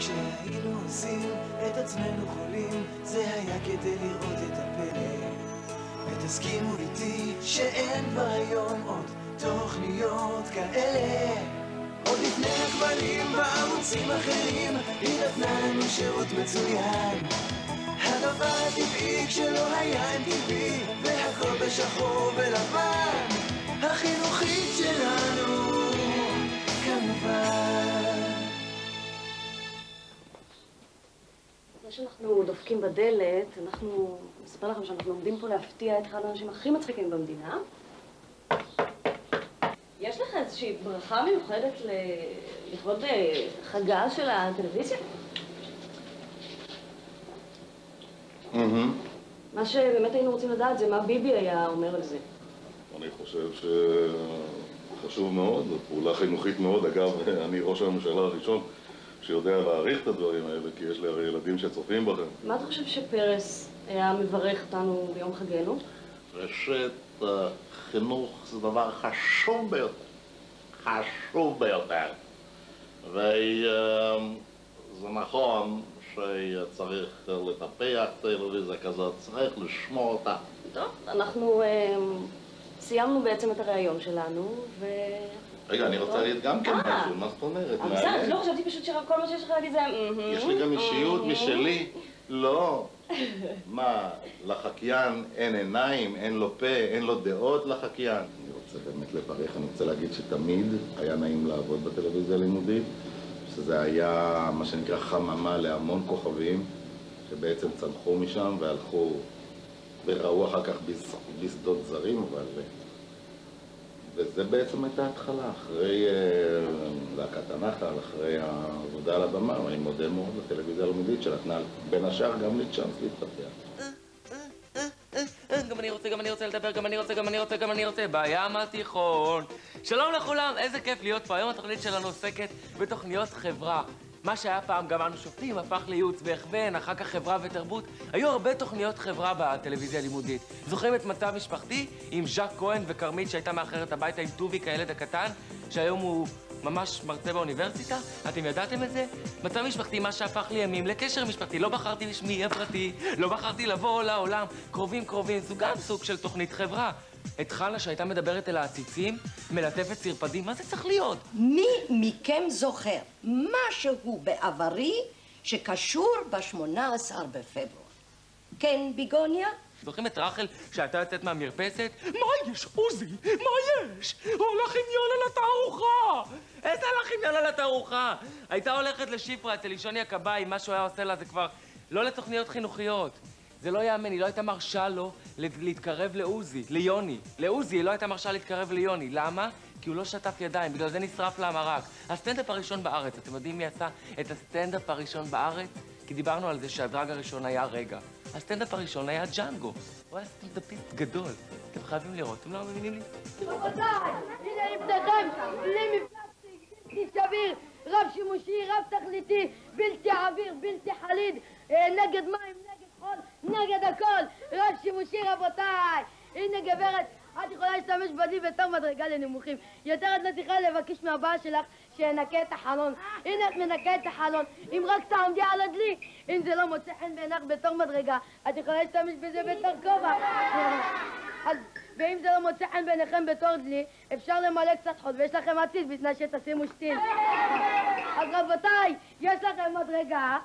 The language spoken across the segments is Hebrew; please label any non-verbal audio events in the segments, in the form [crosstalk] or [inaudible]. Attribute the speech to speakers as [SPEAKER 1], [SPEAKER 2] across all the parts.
[SPEAKER 1] כשהיינו עושים את עצמנו חולים, זה היה כדי לראות את הפלא. ותסכימו איתי שאין כבר היום עוד תוכניות כאלה. עוד לפני הכבלים בערוצים אחרים, היא נתנה לנו שירות מצוין. הדבר הטבעי כשלא היה MTV, והכל בשחור ולבן. החינוכית שלנו, כמובן.
[SPEAKER 2] שאנחנו דופקים בדלת, אנחנו נספר לכם שאנחנו עומדים פה להפתיע את אחד האנשים הכי מצחיקים במדינה. יש לך איזושהי ברכה מיוחדת לכבוד אה, חגה של הטלוויזיה? מה שבאמת היינו רוצים לדעת זה מה ביבי היה אומר על זה.
[SPEAKER 3] אני חושב שחשוב מאוד, זו פעולה חינוכית מאוד. אגב, [laughs] אני ראש הממשלה הראשון שיודע להעריך את הדברים האלה, כי יש לי הרי ילדים שצופים בכם.
[SPEAKER 2] מה אתה חושב שפרס היה מברך אותנו ביום חגנו?
[SPEAKER 4] ראשית, חינוך זה דבר חשוב ביותר. חשוב ביותר. וזה נכון שצריך לטפח טלוויזיה כזאת, צריך לשמור אותה.
[SPEAKER 2] טוב, אנחנו אה, סיימנו בעצם את הראיון שלנו, ו...
[SPEAKER 4] רגע, אני רוצה להגיד גם כן
[SPEAKER 2] אה.
[SPEAKER 4] משהו, מה זאת אומרת?
[SPEAKER 2] אבל בסדר. לא חשבתי פשוט שכל מה שיש לך להגיד זה... "מהמם,
[SPEAKER 4] יש לי גם אישיות
[SPEAKER 2] מהמם".
[SPEAKER 4] משלי. לא. [laughs] מה, לחקיין אין עיניים, אין לו פה, אין לו דעות לחקיין? אני רוצה באמת לברך, אני רוצה להגיד שתמיד היה נעים לעבוד בטלוויזיה הלימודית, שזה היה מה שנקרא חממה להמון כוכבים, שבעצם צמחו משם והלכו וראו אחר כך בש- בשדות זרים, אבל... וזה בעצם הייתה התחלה, אחרי אה, להקת הנחל, אחרי העבודה על הבמה, ואני מודה מאוד לטלוויזיה הלאומית שנתנה בין השאר גם לי צ'אנס להתפתח.
[SPEAKER 5] גם אני רוצה, גם אני רוצה לדבר, גם אני רוצה, גם אני רוצה, גם אני רוצה, בים התיכון. שלום לכולם, איזה כיף להיות פה. היום התוכנית שלנו עוסקת בתוכניות חברה. מה שהיה פעם גם אנו שופטים הפך לייעוץ והכוון, אחר כך חברה ותרבות. היו הרבה תוכניות חברה בטלוויזיה הלימודית. זוכרים את מצב משפחתי עם ז'אק כהן וכרמית שהייתה מאחרת הביתה עם טוביק הילד הקטן, שהיום הוא ממש מרצה באוניברסיטה? אתם ידעתם את זה? מצב משפחתי, מה שהפך לימים לקשר משפחתי. לא בחרתי בשמי הפרטי, לא בחרתי לבוא לעולם. קרובים קרובים, זו גם סוג של תוכנית חברה. את חנה שהייתה מדברת אל העציצים, מלטפת סרפדים, מה זה צריך להיות?
[SPEAKER 6] מי מכם זוכר משהו בעברי שקשור ב-18 בפברואר? כן, ביגוניה?
[SPEAKER 5] זוכרים את רחל שהייתה יוצאת מהמרפסת? מה יש, עוזי? מה יש? הוא הלך עם יונה לתערוכה! איזה הלך עם יונה לתערוכה? הייתה הולכת לשיפרה אצל לישוני הכבאי, מה שהוא היה עושה לה זה כבר לא לתוכניות חינוכיות. זה לא יאמן, היא לא הייתה מרשה לו להתקרב לעוזי, ליוני. לעוזי היא לא הייתה מרשה להתקרב ליוני. למה? כי הוא לא שטף ידיים, בגלל זה נשרף לה המרק. הסטנדאפ הראשון בארץ, אתם יודעים מי עשה את הסטנדאפ הראשון בארץ? כי דיברנו על זה שהדראג הראשון היה רגע. הסטנדאפ הראשון היה ג'אנגו. הוא היה סטנדאפיסט גדול. אתם חייבים לראות, אתם לא מאמינים לי?
[SPEAKER 7] רבותיי, הנה לפניכם, כלי מפלסטיק, בלתי שביר, רב שימושי, רב תכליתי, בלתי עביר, בלתי חליד, אה, נגד מים, נגד חול, נגד הכל, רב שימושי רבותיי. הנה גברת, את יכולה להשתמש בדי בתור מדרגה לנמוכים. יותר את לא צריכה לבקש מהבעל שלך שינקה את החלון. הנה את מנקה את החלון. אם רק תעמדי על הדלי, אם זה לא מוצא חן בעינייך בתור מדרגה, את יכולה להשתמש בזה בתור כובע. אז, ואם זה לא מוצא חן בעיניכם בתור דלי, אפשר למלא קצת חול, ויש לכם עתיד בתנאי שתשימו שתיל. אז רבותיי, יש לכם מדרגה,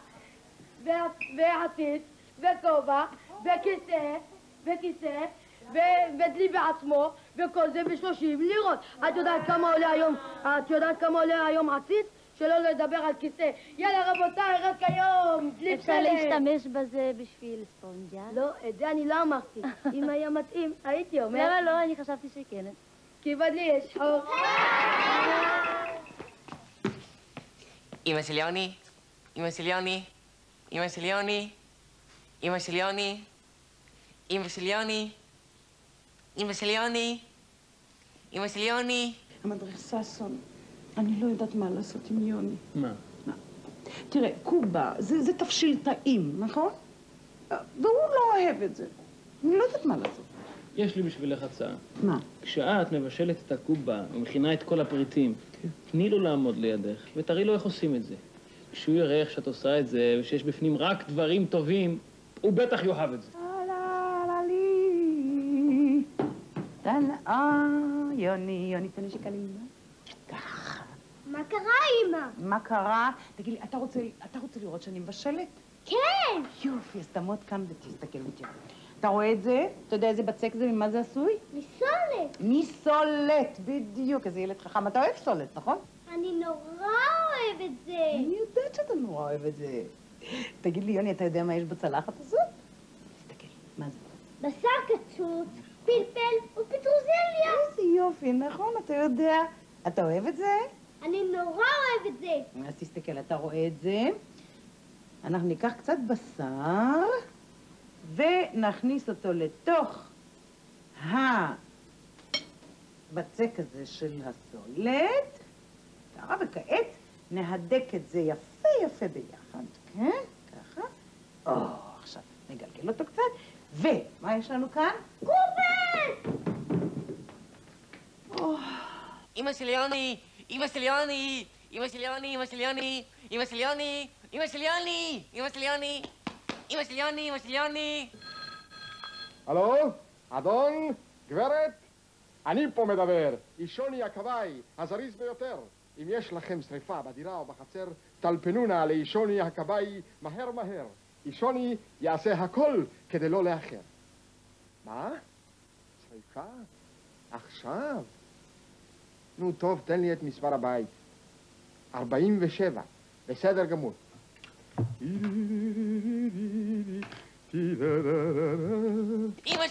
[SPEAKER 7] ועתיד, וכובע, וכיסא, וכיסא, ודלי בעצמו, וכל זה בשלושים לירות. את יודעת כמה עולה היום, את יודעת כמה עולה היום עציץ? שלא לדבר על כיסא. יאללה רבותיי, רק היום, דלי
[SPEAKER 8] אפשר
[SPEAKER 7] פלא.
[SPEAKER 8] להשתמש בזה בשביל ספונג'ה?
[SPEAKER 7] לא, את זה אני לא אמרתי. [laughs] אם היה מתאים, הייתי אומרת.
[SPEAKER 8] למה לא? אני חשבתי שכן.
[SPEAKER 7] כי בדלי יש חור.
[SPEAKER 5] אמא של יוני, אמא של יוני, אמא של יוני, אמא של יוני, אמא של יוני, אמא של יוני, אמא של יוני.
[SPEAKER 9] המדריך ששון, אני לא יודעת מה לעשות עם יוני.
[SPEAKER 10] מה?
[SPEAKER 9] תראה, קובה זה, זה תבשיל טעים, נכון? והוא לא אוהב את זה. אני לא יודעת מה לעשות.
[SPEAKER 10] יש לי בשבילך הצעה.
[SPEAKER 9] מה?
[SPEAKER 10] כשאת מבשלת את הקובה ומכינה את כל הפריטים, תני לו לעמוד לידך ותראי לו איך עושים את זה. כשהוא יראה איך שאת עושה את זה, ושיש בפנים רק דברים טובים, הוא בטח יאהב את זה.
[SPEAKER 9] אה, יוני, יוני, תן נשיקה לאמא. ככה.
[SPEAKER 11] מה קרה, אמא?
[SPEAKER 9] מה קרה? תגיד לי, אתה רוצה, אתה רוצה לראות שאני מבשלת?
[SPEAKER 11] כן!
[SPEAKER 9] יופי, אז תעמוד כאן ותסתכל ותראה. אתה רואה את זה? אתה יודע איזה בצק זה, ממה זה עשוי?
[SPEAKER 11] מסולת.
[SPEAKER 9] מסולת, בדיוק. איזה ילד חכם. אתה אוהב סולת, נכון?
[SPEAKER 11] אני נורא אוהב את זה.
[SPEAKER 9] אני יודעת שאתה נורא אוהב את זה. תגיד לי, יוני, אתה יודע מה יש בצלחת הזאת? תסתכל, מה זה?
[SPEAKER 11] בשר קצוץ, פלפל ופטרוזליה.
[SPEAKER 9] איזה יופי, נכון, אתה יודע. אתה אוהב את זה?
[SPEAKER 11] אני נורא אוהב את זה.
[SPEAKER 9] אז תסתכל, אתה רואה את זה? אנחנו ניקח קצת בשר ונכניס אותו לתוך הבצק הזה של הסולת. וכעת נהדק את זה יפה יפה ביחד, כן? ככה. או, עכשיו נגלגל אותו קצת. ומה יש לנו כאן?
[SPEAKER 11] קובץ!
[SPEAKER 5] אמא של יוני! אמא של יוני! אמא של יוני! אמא של יוני! אמא של יוני! אמא של יוני! אמא של יוני! אמא של יוני! אמא של יוני!
[SPEAKER 12] הלו? אדון? גברת? אני פה מדבר, אישוני הכבאי, הזריז ביותר. אם יש לכם שריפה בדירה או בחצר, טלפנו נא לאישוני הכבאי מהר מהר. אישוני יעשה הכל כדי לא לאחר. מה? שריפה? עכשיו? נו טוב, תן לי את מספר הבית. 47. בסדר גמור.
[SPEAKER 5] אמא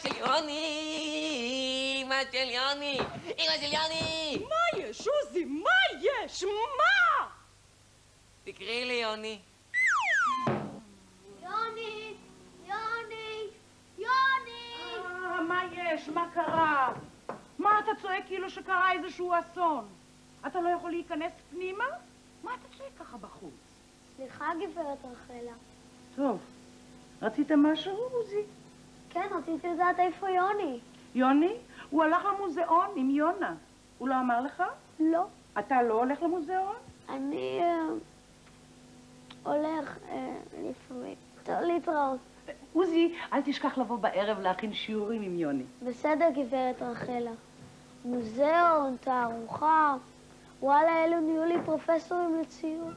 [SPEAKER 5] של יוני! אמא של יוני! אמא של יוני!
[SPEAKER 13] מה יש, עוזי? מה יש? מה?
[SPEAKER 5] תקראי לי יוני.
[SPEAKER 11] יוני! יוני! יוני!
[SPEAKER 9] אה, מה יש? מה קרה? מה אתה צועק כאילו שקרה איזשהו אסון? אתה לא יכול להיכנס פנימה? מה אתה צועק ככה בחוץ?
[SPEAKER 11] סליחה, גברת רחלה.
[SPEAKER 9] טוב, רצית משהו, עוזי?
[SPEAKER 11] כן, רציתי לדעת איפה יוני.
[SPEAKER 9] יוני? הוא הלך למוזיאון עם יונה. הוא לא אמר לך?
[SPEAKER 11] לא.
[SPEAKER 9] אתה לא הולך למוזיאון?
[SPEAKER 11] אני אה, הולך אה, לפעמים. טוב, להתראות.
[SPEAKER 9] עוזי, אל תשכח לבוא בערב להכין שיעורים עם יוני.
[SPEAKER 11] בסדר, גברת רחלה. מוזיאון, תערוכה. וואלה, אלו נהיו לי פרופסורים לציור.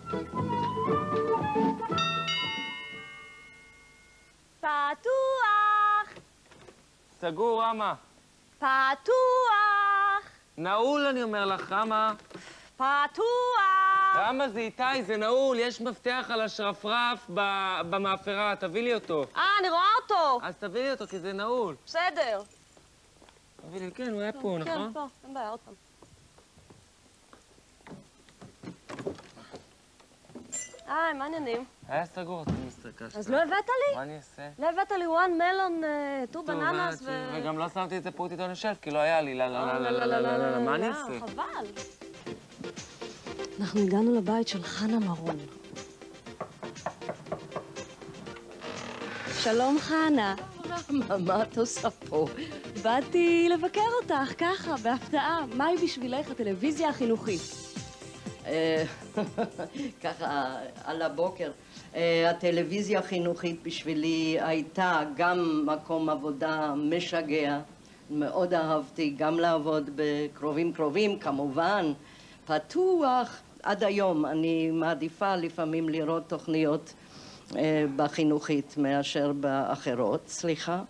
[SPEAKER 13] פתוח!
[SPEAKER 5] סגור, רמה.
[SPEAKER 13] פתוח!
[SPEAKER 5] נעול, אני אומר לך, רמה.
[SPEAKER 13] פתוח!
[SPEAKER 5] רמה זה איתי, זה נעול, יש מפתח על השרפרף במאפרה, תביא לי אותו.
[SPEAKER 13] אה, אני רואה אותו.
[SPEAKER 5] אז תביא לי אותו, כי זה נעול.
[SPEAKER 13] בסדר.
[SPEAKER 5] תביא לי, כן, הוא היה פה,
[SPEAKER 13] כן,
[SPEAKER 5] נכון?
[SPEAKER 13] פה, אין בעיה, עוד פעם. היי, מה העניינים?
[SPEAKER 5] היה סגור, אתה מסתכלת.
[SPEAKER 13] אז לא הבאת לי?
[SPEAKER 5] מה אני אעשה?
[SPEAKER 13] לא הבאת לי וואן
[SPEAKER 5] מלון,
[SPEAKER 13] טו
[SPEAKER 5] בננס
[SPEAKER 13] ו...
[SPEAKER 5] וגם לא שמתי את זה פרוט עיתון לשף, כי לא היה לי, לא, לא, לא, לא, לא, לא, לא, מה אני אעשה?
[SPEAKER 13] חבל.
[SPEAKER 2] אנחנו הגענו לבית של חנה מרון. שלום, חנה.
[SPEAKER 6] מה את עושה פה?
[SPEAKER 2] באתי לבקר אותך, ככה, בהפתעה. מהי בשבילך הטלוויזיה החינוכית?
[SPEAKER 6] אה, [laughs] ככה, על הבוקר. אה, הטלוויזיה החינוכית בשבילי הייתה גם מקום עבודה משגע. מאוד אהבתי גם לעבוד בקרובים קרובים, כמובן, פתוח. עד היום אני מעדיפה לפעמים לראות תוכניות אה, בחינוכית מאשר באחרות, סליחה.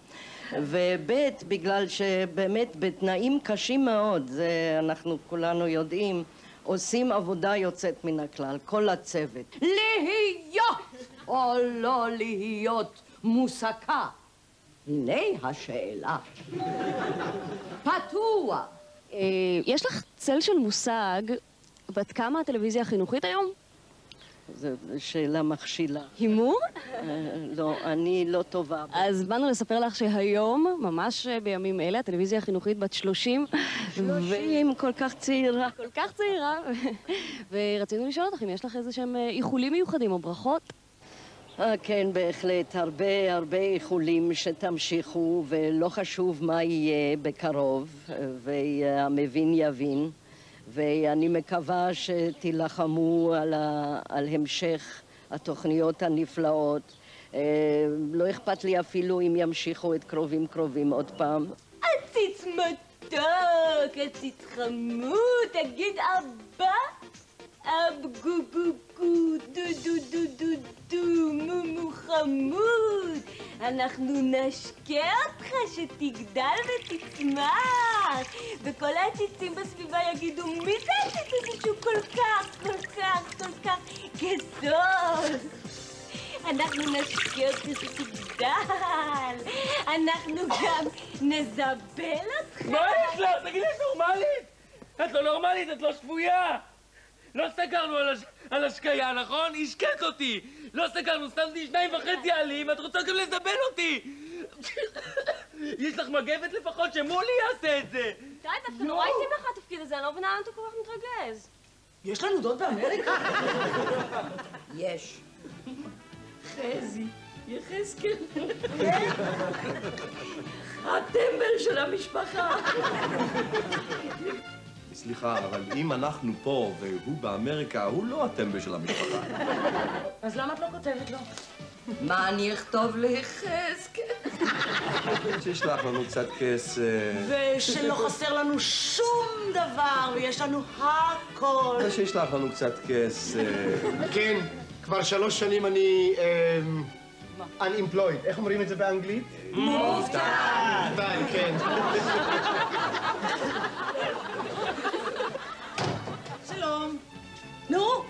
[SPEAKER 6] וב' בגלל שבאמת בתנאים קשים מאוד, זה אנחנו כולנו יודעים, עושים עבודה יוצאת מן הכלל, כל הצוות. להיות או לא להיות מוסקה? הנה השאלה. פתוח.
[SPEAKER 2] אה, יש לך צל של מושג בת כמה הטלוויזיה החינוכית היום?
[SPEAKER 6] זו שאלה מכשילה.
[SPEAKER 2] הימור?
[SPEAKER 6] אה, לא, אני לא טובה.
[SPEAKER 2] אז באנו לספר לך שהיום, ממש בימים אלה, הטלוויזיה החינוכית בת 30.
[SPEAKER 6] שלושים, כל כך צעירה.
[SPEAKER 2] כל כך צעירה. ורצינו לשאול אותך אם יש לך איזה שהם אה, איחולים מיוחדים או ברכות.
[SPEAKER 6] אה, כן, בהחלט, הרבה הרבה איחולים שתמשיכו, ולא חשוב מה יהיה בקרוב, והמבין יבין, ואני מקווה שתילחמו על, ה, על המשך התוכניות הנפלאות. אה, לא אכפת לי אפילו אם ימשיכו את קרובים קרובים עוד פעם.
[SPEAKER 14] עציץ מתוק, עציץ חמוד, תגיד אבא? אב גו גו גו, דו דו דו דו דו, מומו חמוד. אנחנו נשקה אותך שתגדל ותצמח. וכל העציצים בסביבה יגידו, מי זה העציץ הזה שהוא כל כך, כל כך, כל כך גדול? אנחנו נשקה אותך שתגדל. אנחנו גם נזבל אותך.
[SPEAKER 5] מה יש לך? תגידי, את נורמלית? את לא נורמלית, את לא שפויה! לא סגרנו על, הש... על השקיה, נכון? השקית אותי! לא סגרנו, שמתי שניים וחצי עלים, את רוצה גם לזבל אותי! יש לך מגבת לפחות שמולי יעשה את זה!
[SPEAKER 13] די, דווקא נורא התאים לך התפקיד הזה, אני לא מבינה למה אתה כל כך מתרגז.
[SPEAKER 15] יש לנו דוד באמריקה?
[SPEAKER 6] יש.
[SPEAKER 14] חזי, יחזקאל. הטמבל של המשפחה.
[SPEAKER 16] סליחה, אבל אם אנחנו פה והוא באמריקה, הוא לא הטמבל של המשפחה.
[SPEAKER 2] אז למה את לא כותבת לו?
[SPEAKER 6] מה אני אכתוב ליחזקאל?
[SPEAKER 16] שישלח לנו קצת כסף.
[SPEAKER 15] ושלא חסר לנו שום דבר, ויש לנו הכל.
[SPEAKER 16] שישלח לנו קצת כסף.
[SPEAKER 12] כן, כבר שלוש שנים אני... אמ, unemployed. איך אומרים את זה באנגלית?
[SPEAKER 15] מובטל.
[SPEAKER 12] מובטל, כן.
[SPEAKER 15] נו,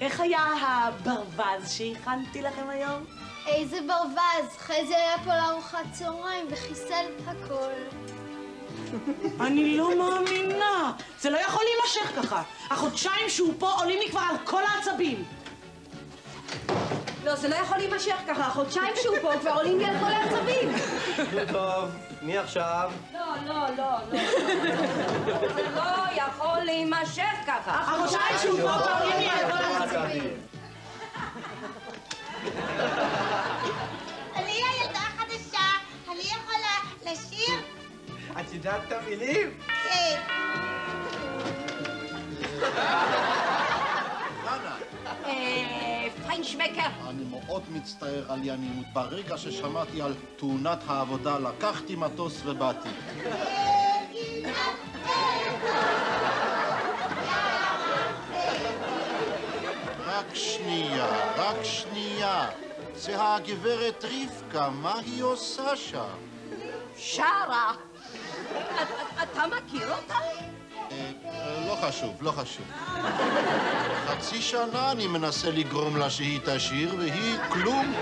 [SPEAKER 15] איך היה הברווז שהכנתי לכם היום?
[SPEAKER 11] איזה ברווז! חזי היה פה לארוחת צהריים וחיסל את הכל.
[SPEAKER 15] אני לא מאמינה. זה לא יכול להימשך ככה. החודשיים שהוא פה עולים לי כבר על כל העצבים.
[SPEAKER 17] לא, זה לא יכול להימשך ככה. החודשיים שהוא פה כבר עולים לי על כל העצבים.
[SPEAKER 16] טוב, מי עכשיו?
[SPEAKER 17] לא, לא, לא, לא. זה לא יכול להימשך ככה.
[SPEAKER 15] החודשיים שהוא פה כבר עולים לי על כל העצבים.
[SPEAKER 18] אני הילדה החדשה, אני יכולה לשיר?
[SPEAKER 12] את יודעת את המילים?
[SPEAKER 18] כן.
[SPEAKER 17] פיינשמקר.
[SPEAKER 19] אני מאוד מצטער על ינימות. ברגע ששמעתי על תאונת העבודה, לקחתי מטוס ובאתי. רק שנייה, רק שנייה. זה הגברת רבקה, מה היא עושה שם?
[SPEAKER 17] שרה. את- אתה מכיר אותה?
[SPEAKER 19] לא חשוב, לא חשוב. חצי שנה אני מנסה לגרום לה שהיא תשיר, והיא כלום.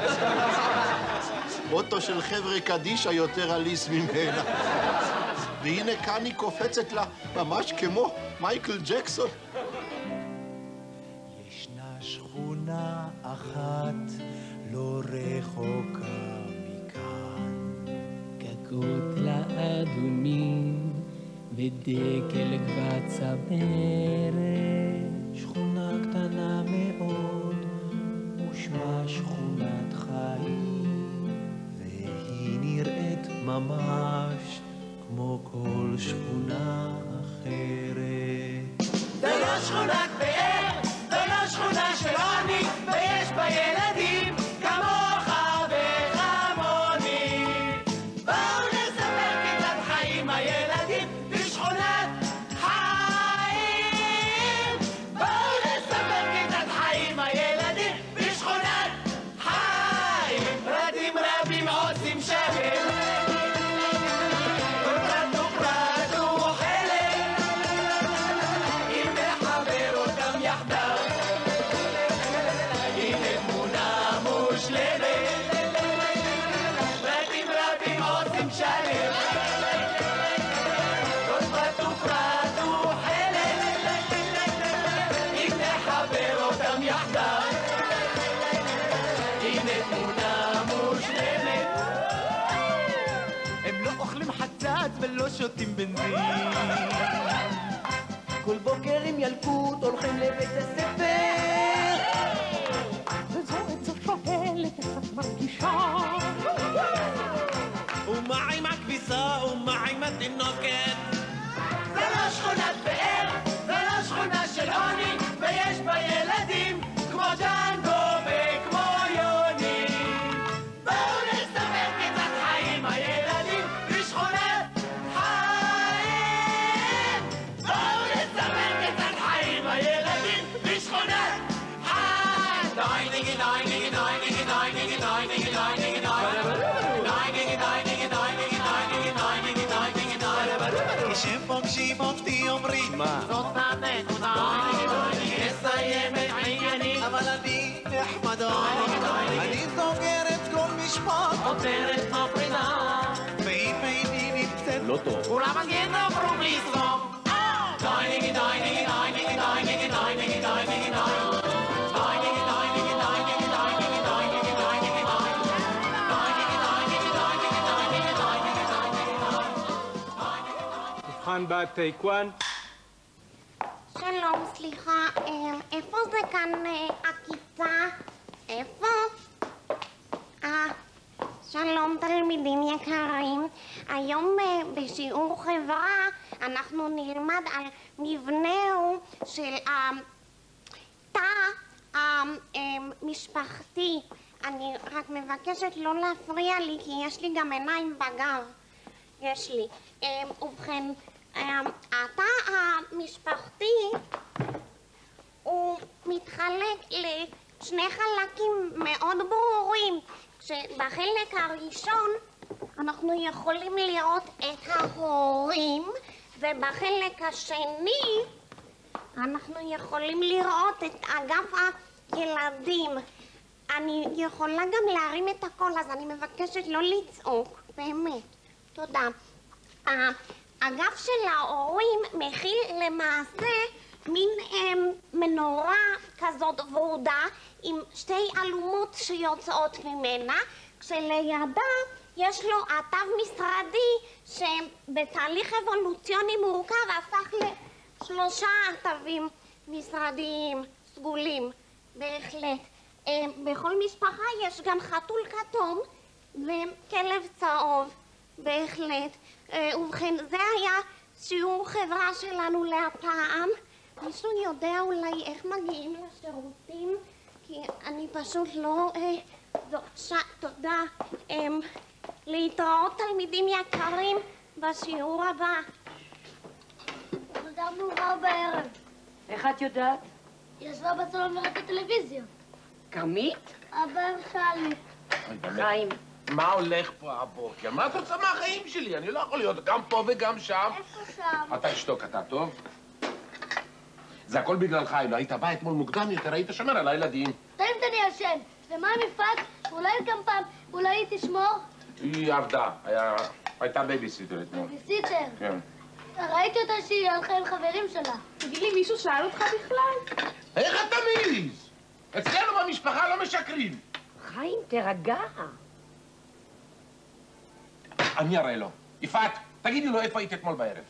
[SPEAKER 19] אוטו של חבר'ה קדישא יותר עליס ממנה. והנה כאן היא קופצת לה ממש כמו מייקל ג'קסון.
[SPEAKER 1] ישנה שכונה אחת לא רחוקה מכאן.
[SPEAKER 20] גגות לאדומים ודקל גבעת צמרת.
[SPEAKER 1] שכונה קטנה מאוד, ושמה שכונת חיים, והיא נראית ממש כמו כל שכונה אחרת.
[SPEAKER 21] זה לא שכונת
[SPEAKER 22] מה?
[SPEAKER 20] זאת הנקודה מסיימת עניינים אבל אני נחמדו אני סוגר את כל משפט עוצרת מפרידה ואם איני נמצאת
[SPEAKER 23] לא טוב.
[SPEAKER 20] כולם מגיעים לעברו בלי סוף די ניגי די ניגי די ניגי די ניגי די ניגי די ניגי די
[SPEAKER 22] מבחן בטייקוואן.
[SPEAKER 18] שלום, סליחה, אה, איפה זה כאן אה, הכיתה? איפה? אה, שלום תלמידים יקרים. היום אה, בשיעור חברה אנחנו נלמד על מבנהו של התא המשפחתי. אני רק מבקשת לא להפריע לי כי יש לי גם עיניים בגב. יש לי. אה, ובכן, אה, התא המשפחתי הוא מתחלק לשני חלקים מאוד ברורים. כשבחלק הראשון אנחנו יכולים לראות את ההורים, ובחלק השני אנחנו יכולים לראות את אגף הילדים. אני יכולה גם להרים את הקול, אז אני מבקשת לא לצעוק, באמת. תודה. האגף של ההורים מכיל למעשה מין הם, מנורה כזאת ורודה עם שתי אלומות שיוצאות ממנה, כשלידה יש לו אתר משרדי שבתהליך אבולוציוני מורכב הפך לשלושה אתרים משרדיים סגולים, בהחלט. אה, בכל משפחה יש גם חתול כתום וכלב צהוב, בהחלט. אה, ובכן, זה היה שיעור חברה שלנו להפעם. מישהו יודע אולי איך מגיעים לשירותים? כי אני פשוט לא... אה, זו, ש... תודה. אה, להתראות תלמידים יקרים בשיעור הבא.
[SPEAKER 11] חזר מאוחר בערב.
[SPEAKER 24] איך את יודעת?
[SPEAKER 11] היא ישבה בסלון וראתה טלוויזיה.
[SPEAKER 25] כרמית?
[SPEAKER 11] אבא הרשה לי.
[SPEAKER 25] חיים.
[SPEAKER 26] מה הולך פה הבוקר? מה את רוצה מהחיים שלי? אני לא יכול להיות גם פה וגם שם.
[SPEAKER 11] איפה שם?
[SPEAKER 26] אתה תשתוק, אתה טוב? זה הכל בגללך, אם לא היית בא אתמול מוקדם יותר, היית שומר על הילדים.
[SPEAKER 11] תן אני ישן. ומה עם יפעת? אולי גם פעם, אולי היא תשמור?
[SPEAKER 26] היא עבדה, היה... הייתה בייביסיטר אתמול.
[SPEAKER 11] בייביסיטר.
[SPEAKER 26] כן.
[SPEAKER 11] ראיתי אותה שהיא הלכה עם חברים שלה.
[SPEAKER 13] תגיד לי, מישהו שאל אותך בכלל?
[SPEAKER 26] איך אתה מעז? אצלנו במשפחה לא משקרים.
[SPEAKER 25] חיים, תירגע.
[SPEAKER 26] אני אראה לו. יפעת, תגידי לו איפה היית אתמול בערב.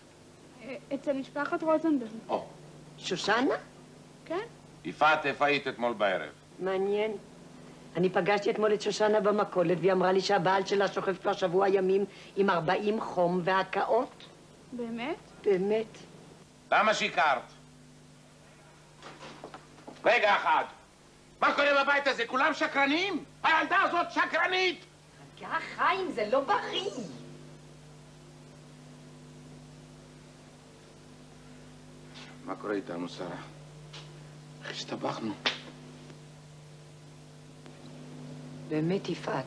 [SPEAKER 13] אצל משפחת רוזנברג.
[SPEAKER 26] או.
[SPEAKER 25] שושנה?
[SPEAKER 13] כן.
[SPEAKER 26] יפעת, איפה היית אתמול בערב?
[SPEAKER 25] מעניין. אני פגשתי אתמול את שושנה במכולת, והיא אמרה לי שהבעל שלה שוכב כבר שבוע ימים עם 40 חום והקאות.
[SPEAKER 13] באמת?
[SPEAKER 25] באמת.
[SPEAKER 26] למה שיקרת? רגע אחד. מה קורה בבית הזה? כולם שקרנים? הילדה הזאת שקרנית!
[SPEAKER 25] רגע, חיים, זה לא בריא.
[SPEAKER 26] מה קורה איתנו, שרה? איך הסתבכנו?
[SPEAKER 25] באמת, יפעת,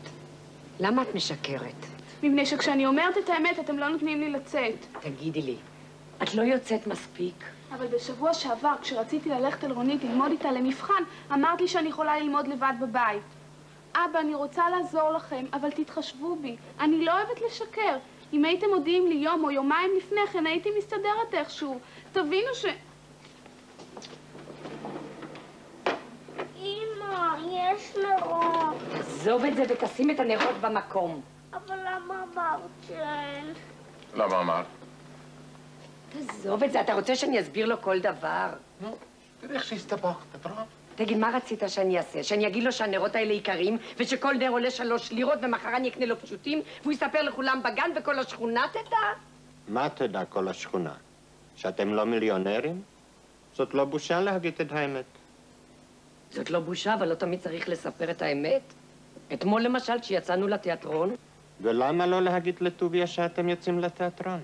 [SPEAKER 25] למה את משקרת?
[SPEAKER 13] מפני שכשאני אומרת את האמת, אתם לא נותנים לי לצאת.
[SPEAKER 25] תגידי לי, את לא יוצאת מספיק?
[SPEAKER 13] אבל בשבוע שעבר, כשרציתי ללכת אל רונית ללמוד איתה למבחן, אמרת לי שאני יכולה ללמוד לבד בבית. אבא, אני רוצה לעזור לכם, אבל תתחשבו בי. אני לא אוהבת לשקר. אם הייתם מודיעים לי יום או יומיים לפני כן, הייתי מסתדרת איכשהו. תבינו ש...
[SPEAKER 11] אמא, יש נרות.
[SPEAKER 25] עזוב את זה ותשים את הנרות במקום.
[SPEAKER 11] אבל למה אמרת שאין?
[SPEAKER 26] למה אמרת?
[SPEAKER 25] עזוב את זה, אתה רוצה שאני אסביר לו כל דבר?
[SPEAKER 26] תראה איך שהסתבכת, את רואה?
[SPEAKER 25] תגיד, מה רצית שאני אעשה? שאני אגיד לו שהנרות האלה יקרים, ושכל נר עולה שלוש לירות, ומחר אני אקנה לו פשוטים, והוא יספר לכולם בגן וכל השכונה תדע?
[SPEAKER 21] מה תדע כל השכונה? שאתם לא מיליונרים? זאת לא בושה להגיד את האמת.
[SPEAKER 25] זאת לא בושה, אבל לא תמיד צריך לספר את האמת. אתמול למשל, כשיצאנו לתיאטרון,
[SPEAKER 21] ולמה לא להגיד לטוביה שאתם יוצאים לתיאטרון?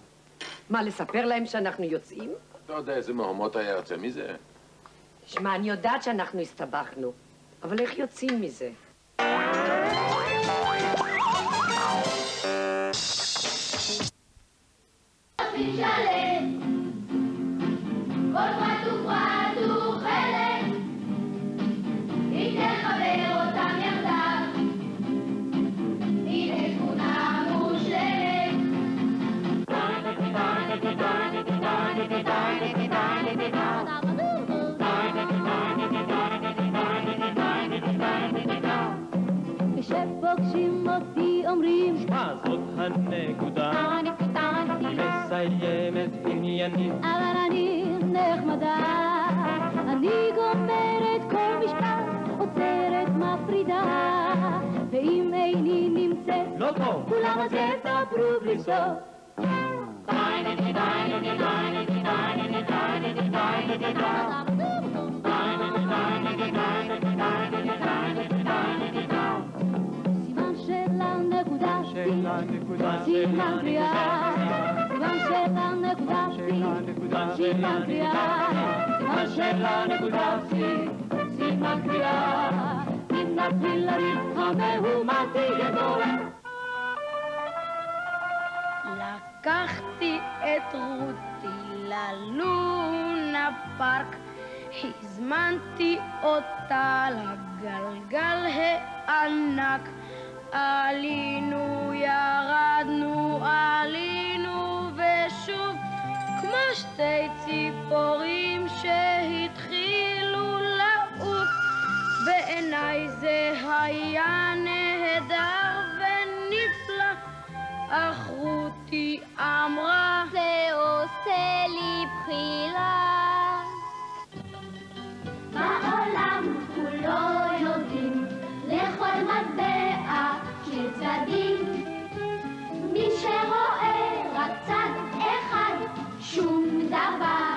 [SPEAKER 25] מה, לספר להם שאנחנו יוצאים?
[SPEAKER 26] אתה יודע איזה מהומות היה יוצא מזה?
[SPEAKER 25] שמע, אני יודעת שאנחנו הסתבכנו. אבל איך יוצאים מזה?
[SPEAKER 14] כל
[SPEAKER 27] לא טוב.
[SPEAKER 14] כולם אז ידברו בלי סוף. סימן של הנקודה סימן קריאה, סימן של הנקודה סימן קריאה, סימן של הנקודה סימן קריאה, אם נתחיל לריב המהומה תהיה גורם. לקחתי את רותי ללונה פארק, הזמנתי אותה לגלגל הענק. עלינו, ירדנו, עלינו ושוב, כמו שתי ציפורים שהתחילו לעוף. בעיניי זה היה נהדר אך רותי אמרה, זה עושה לי בחילה.
[SPEAKER 11] בעולם כולו יודעים לכל מטבע כצדים. מי שרואה רק צד אחד, שום דבר.